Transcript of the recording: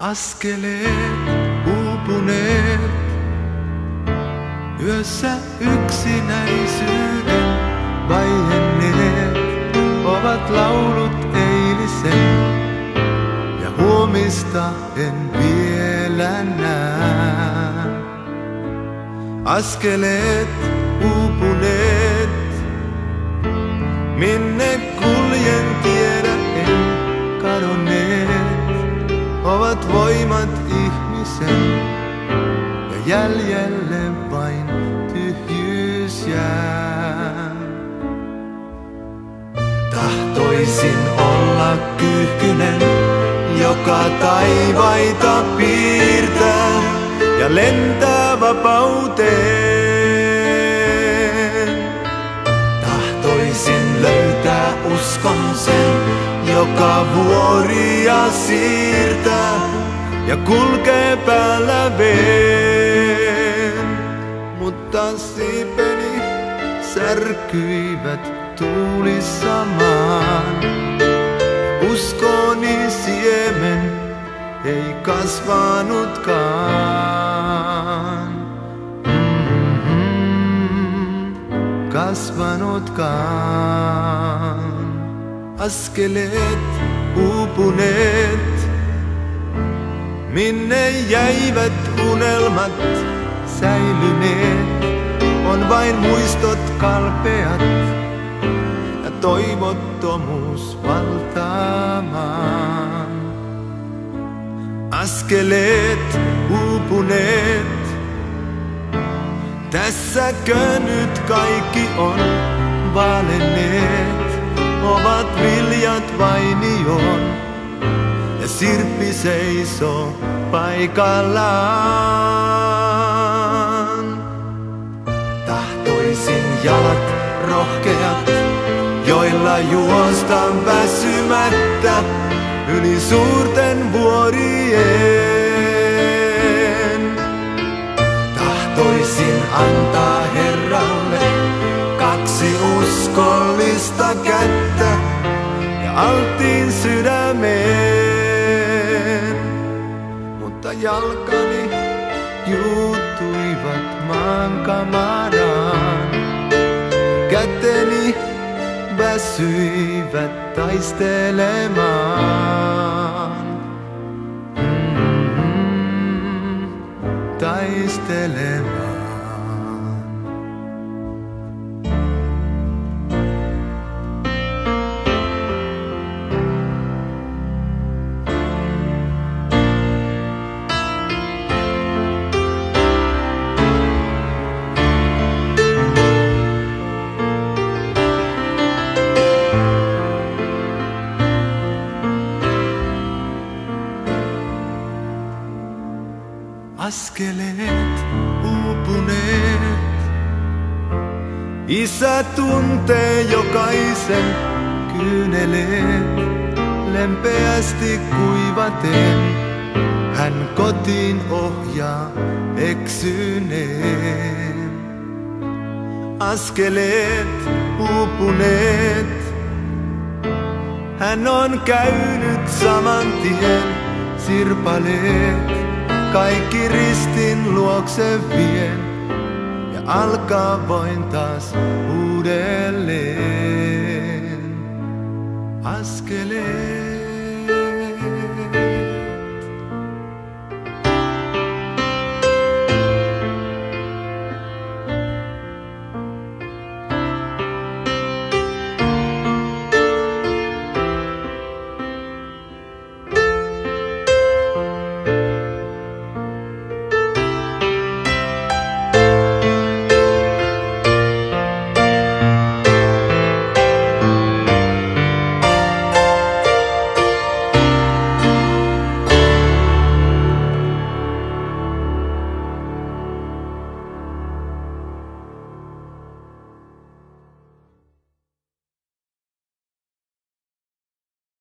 Askeleet uupuneet, yössä yksinäisyyden vaienneet ovat laulut eilisen. Ja huomista en vielä näe. Askeleet uupuneet, minne ovat voimat ihmisen ja jäljelle vain tyhjyys jää. Tahtoisin olla kyyhkynen, joka taivaita piirtää ja lentää vapauteen. Tahtoisin löytää uskon sen, joka vuoria siirtää ja kulkee päällä veen. Mutta siipeni särkyivät tuulissa maan. Uskoni siemen ei kasvanutkaan. Mm-hmm, kasvanutkaan askeleet uupuneet. Minne jäivät unelmat säilyneet, on vain muistot kalpeat ja toivottomuus valtaamaan. Askeleet uupuneet, tässäkö nyt kaikki on valenneet? ovat viljat vainioon ja sirppi seisoo paikallaan. Tahtoisin jalat rohkeat, joilla juosta väsymättä yli suurten vuorien. Tahtoisin antaa Herralle kaksi uskollista kättä ja alttiin sydämeen. Mutta jalkani juuttuivat maan kamaraan. Käteni väsyivät taistelemaan. Mm-hmm, taistelemaan. Askeleet uupuneet. Isä tuntee jokaisen kyyneleet, lempeästi kuivaten. Hän kotiin ohjaa eksyneen. Askeleet uupuneet, hän on käynyt saman tien sirpaleet kaikki ristin luokse vien ja alkaa voin taas uudelleen.